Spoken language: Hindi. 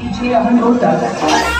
DJ 100